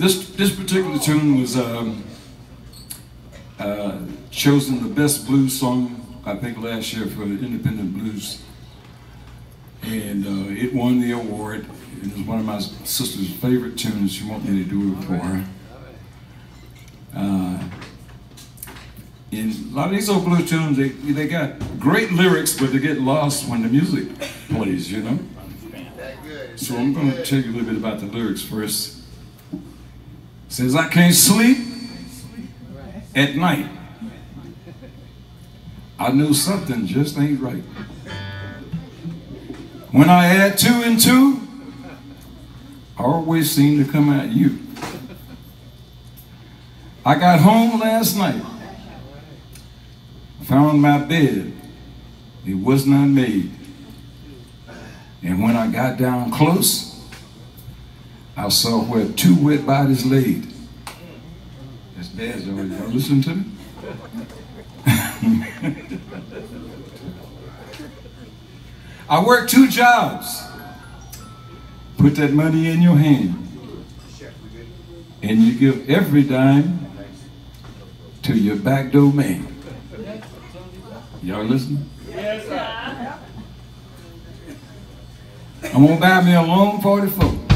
This this particular tune was um, uh, chosen the best blues song I think last year for the Independent Blues, and uh, it won the award. It was one of my sister's favorite tunes. She wanted me to do it for her. Uh, and a lot of these old blues tunes, they, they got great lyrics, but they get lost when the music plays, you know? So I'm going to tell you a little bit about the lyrics first. Says, I can't sleep at night. I knew something just ain't right. When I add two and two, I always seem to come at you. I got home last night, found my bed, it was not made. And when I got down close, I saw where two wet bodies laid. That's bad. Y'all listen to me? I work two jobs. Put that money in your hand. And you give every dime to your back door man. Y'all listening? Yes, sir. I'm gonna buy me a long 44.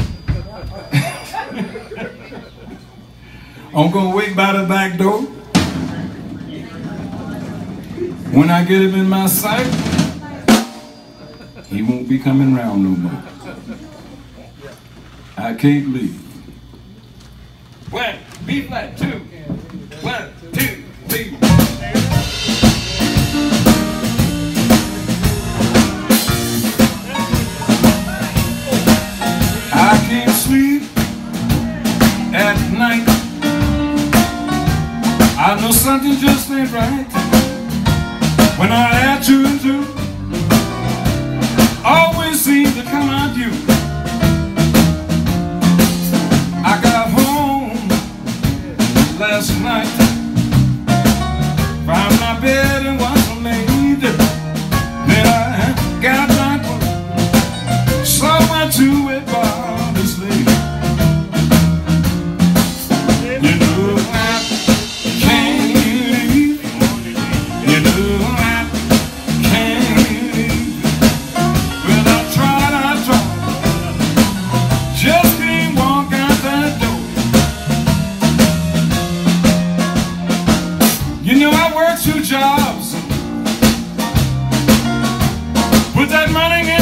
I'm gonna wait by the back door. When I get him in my sight, he won't be coming around no more. I can't leave. One, B flat, two. One, two, three. I can't sleep at night. Know something just ain't right. When I add two and Always seem to come out you. I got home last night jobs. With that money